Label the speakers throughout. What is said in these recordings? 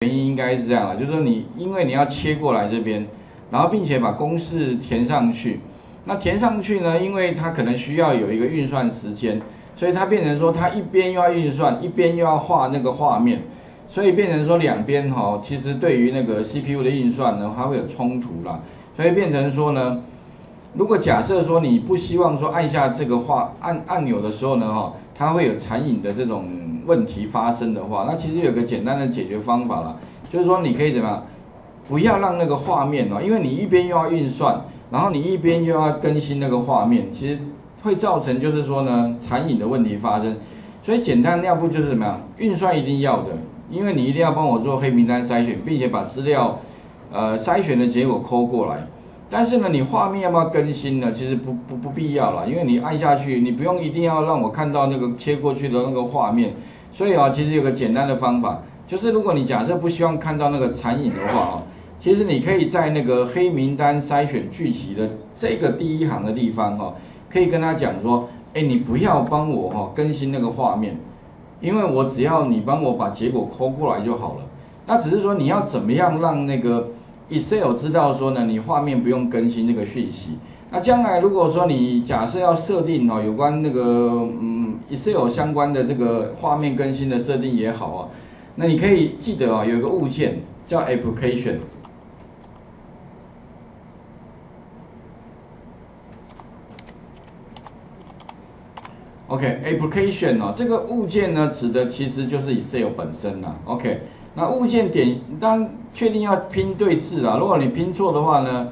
Speaker 1: 原因应该是这样了，就是说你因为你要切过来这边，然后并且把公式填上去，那填上去呢，因为它可能需要有一个运算时间，所以它变成说它一边又要运算，一边又要画那个画面，所以变成说两边哈，其实对于那个 CPU 的运算呢，它会有冲突啦，所以变成说呢，如果假设说你不希望说按下这个画按按钮的时候呢，哈，它会有残影的这种。问题发生的话，那其实有个简单的解决方法了，就是说你可以怎么样，不要让那个画面哦，因为你一边又要运算，然后你一边又要更新那个画面，其实会造成就是说呢残影的问题发生。所以简单要不就是怎么样，运算一定要的，因为你一定要帮我做黑名单筛选，并且把资料呃筛选的结果抠过来。但是呢，你画面要不要更新呢？其实不不不必要了，因为你按下去，你不用一定要让我看到那个切过去的那个画面。所以啊，其实有个简单的方法，就是如果你假设不希望看到那个残影的话啊，其实你可以在那个黑名单筛选聚集的这个第一行的地方哈，可以跟他讲说，哎，你不要帮我哈更新那个画面，因为我只要你帮我把结果抠过来就好了。那只是说你要怎么样让那个 Excel 知道说呢，你画面不用更新这个讯息。那将来如果说你假设要设定哦有关那个嗯。Excel 相关的这个画面更新的设定也好啊，那你可以记得啊，有一个物件叫 Application。OK，Application 哦，这个物件呢，指的其实就是 Excel 本身呐。OK，那物件点当确定要拼对字啊，如果你拼错的话呢，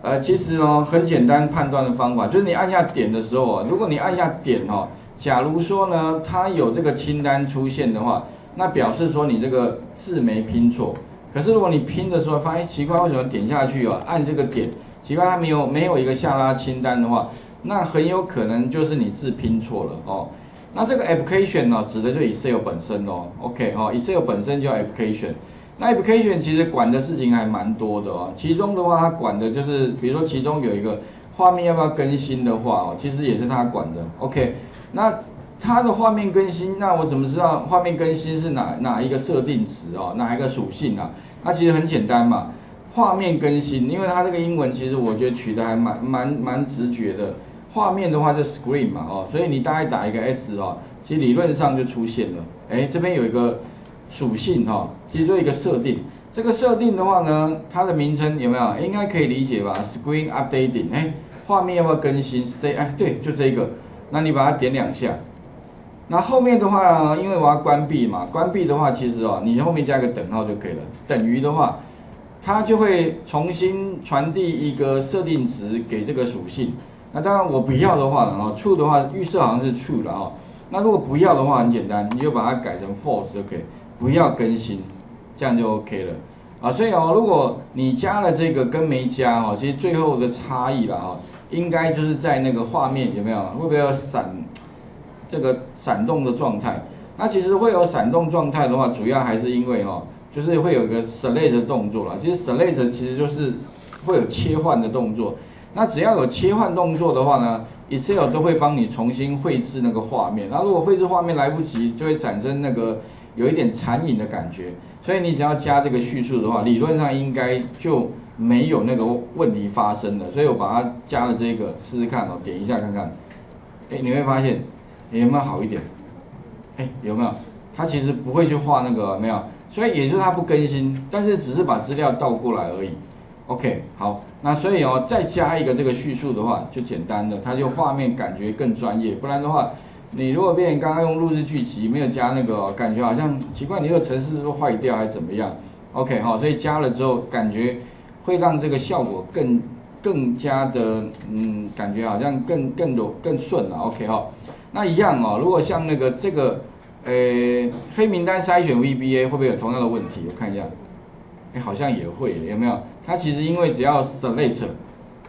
Speaker 1: 呃，其实哦，很简单判断的方法就是你按下点的时候啊，如果你按下点哦。假如说呢，它有这个清单出现的话，那表示说你这个字没拼错。可是如果你拼的时候发现奇怪，为什么点下去哦，按这个点，奇怪它没有没有一个下拉清单的话，那很有可能就是你字拼错了哦。那这个 application 呢，指的就 Excel 本身哦。OK 哈，Excel 本身叫 application。那 application 其实管的事情还蛮多的哦。其中的话，它管的就是，比如说其中有一个画面要不要更新的话哦，其实也是它管的。OK。那它的画面更新，那我怎么知道画面更新是哪哪一个设定词哦，哪一个属性啊？那其实很简单嘛，画面更新，因为它这个英文其实我觉得取的还蛮蛮蛮直觉的。画面的话就 screen 嘛哦，所以你大概打一个 s 哦，其实理论上就出现了。哎，这边有一个属性哈，其实做一个设定。这个设定的话呢，它的名称有没有？应该可以理解吧？Screen updating，哎，画面要不要更新？Stay，哎，对，就这个。那你把它点两下，那后面的话，因为我要关闭嘛，关闭的话，其实哦，你后面加个等号就可以了。等于的话，它就会重新传递一个设定值给这个属性。那当然我不要的话呢，哦，true 的话预设好像是 true 了哦。那如果不要的话，很简单，你就把它改成 false 就可以，不要更新，这样就 OK 了啊。所以哦，如果你加了这个跟没加哦，其实最后的差异了哈。应该就是在那个画面有没有会不会有闪这个闪动的状态？那其实会有闪动状态的话，主要还是因为哈，就是会有一个 select 动作了。其实 select 其实就是会有切换的动作。那只要有切换动作的话呢，Excel 都会帮你重新绘制那个画面。那如果绘制画面来不及，就会产生那个有一点残影的感觉。所以你只要加这个叙述的话，理论上应该就。没有那个问题发生了，所以我把它加了这个试试看哦，点一下看看，哎，你会发现有没有好一点？哎，有没有？它其实不会去画那个没有，所以也就是它不更新，但是只是把资料倒过来而已。OK，好，那所以哦，再加一个这个叙述的话就简单了，它就画面感觉更专业。不然的话，你如果变刚刚用录制剧集没有加那个，感觉好像奇怪，你这个程式是不是坏掉还是怎么样？OK，好，所以加了之后感觉。会让这个效果更更加的，嗯，感觉好像更更柔更顺了。OK 哈，那一样哦。如果像那个这个，呃，黑名单筛选 VBA 会不会有同样的问题？我看一下，哎，好像也会，有没有？它其实因为只要 select，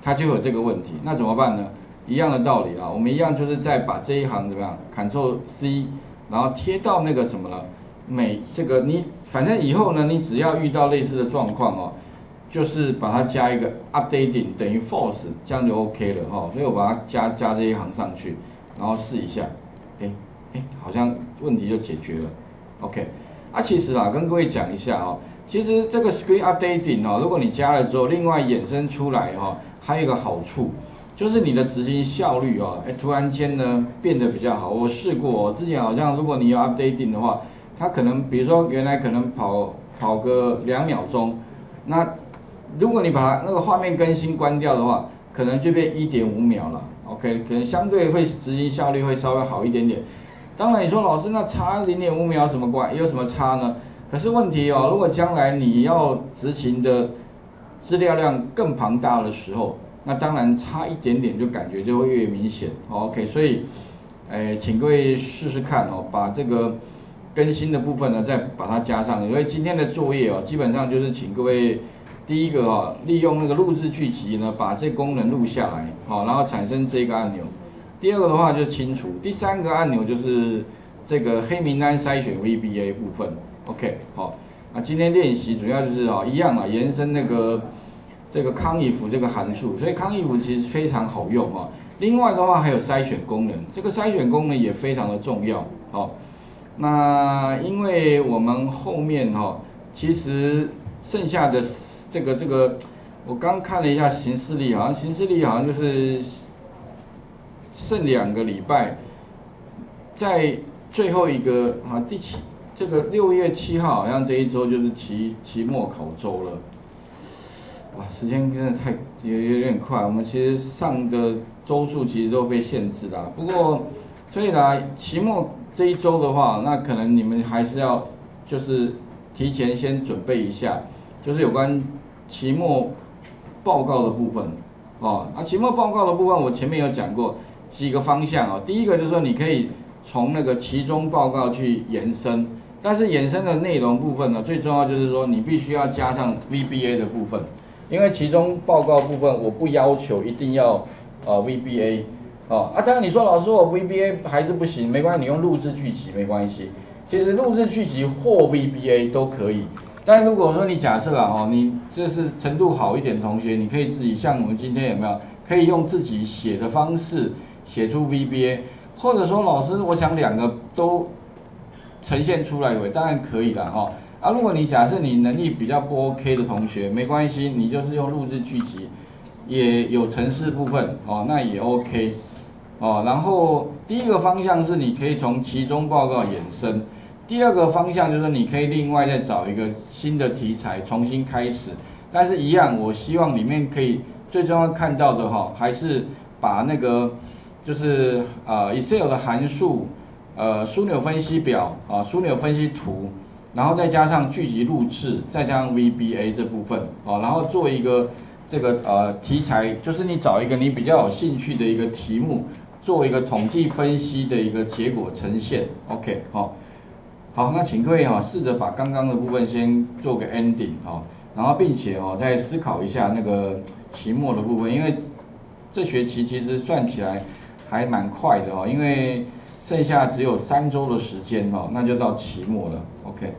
Speaker 1: 它就有这个问题。那怎么办呢？一样的道理啊，我们一样就是再把这一行怎么样，Ctrl C，然后贴到那个什么了？每这个你反正以后呢，你只要遇到类似的状况哦。就是把它加一个 updating 等于 false，这样就 OK 了哈。所以我把它加加这一行上去，然后试一下，哎哎，好像问题就解决了。OK，啊，其实啊，跟各位讲一下哦，其实这个 screen updating 哦，如果你加了之后，另外衍生出来哈，还有一个好处，就是你的执行效率哦，哎，突然间呢变得比较好。我试过，之前好像如果你要 updating 的话，它可能比如说原来可能跑跑个两秒钟，那如果你把它那个画面更新关掉的话，可能就变一点五秒了。OK，可能相对会执行效率会稍微好一点点。当然，你说老师那差零点五秒什么关？有什么差呢？可是问题哦，如果将来你要执行的资料量更庞大的时候，那当然差一点点就感觉就会越明显。OK，所以，哎，请各位试试看哦，把这个更新的部分呢再把它加上。因为今天的作业哦，基本上就是请各位第一个哦，利用那个录制剧集呢，把这功能录下来，好，然后产生这个按钮。第二个的话就是清除，第三个按钮就是这个黑名单筛选 VBA 部分，OK，好，啊，今天练习主要就是啊一样啊，延伸那个这个康 if 这个函数，所以康 if 其实非常好用啊。另外的话还有筛选功能，这个筛选功能也非常的重要，好，那因为我们后面哈，其实剩下的这个这个，我刚看了一下形式力，好像形式力好像就是。剩两个礼拜，在最后一个啊第七这个六月七号，好像这一周就是期期末考周了。哇，时间真的太有有点快。我们其实上的周数其实都被限制了。不过，所以呢，期末这一周的话，那可能你们还是要就是提前先准备一下，就是有关期末报告的部分哦。啊，期末报告的部分我前面有讲过。几个方向哦，第一个就是说你可以从那个期中报告去延伸，但是衍生的内容部分呢，最重要就是说你必须要加上 VBA 的部分，因为其中报告部分我不要求一定要呃 VBA 哦啊，当然你说老师我 VBA 还是不行，没关系，你用录制剧集没关系，其实录制剧集或 VBA 都可以，但如果说你假设了哦，你这是程度好一点同学，你可以自己像我们今天有没有可以用自己写的方式。写出 VBA，或者说老师，我想两个都呈现出来，当然可以了哈。啊，如果你假设你能力比较不 OK 的同学，没关系，你就是用录制剧集，也有程式部分哦，那也 OK 哦。然后第一个方向是你可以从其中报告衍生，第二个方向就是你可以另外再找一个新的题材重新开始，但是一样，我希望里面可以最重要看到的哈，还是把那个。就是呃，Excel 的函数，呃，枢纽分析表啊，枢纽分析图，然后再加上聚集录制，再加上 VBA 这部分啊，然后做一个这个呃题材，就是你找一个你比较有兴趣的一个题目，做一个统计分析的一个结果呈现。OK，好，好，那请各位哈，试着把刚刚的部分先做个 ending 哈，然后并且哦，再思考一下那个期末的部分，因为这学期其实算起来。还蛮快的哦，因为剩下只有三周的时间哦，那就到期末了。OK。